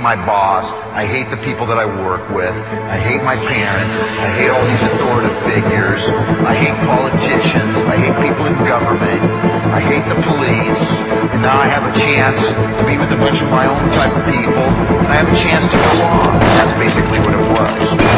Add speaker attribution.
Speaker 1: My boss. I hate the people that I work with. I hate my parents. I hate all these authoritative figures. I hate politicians. I hate people in government. I hate the police. And now I have a chance to be with a bunch of my own type of people. And I have a chance to go on. That's basically what it was.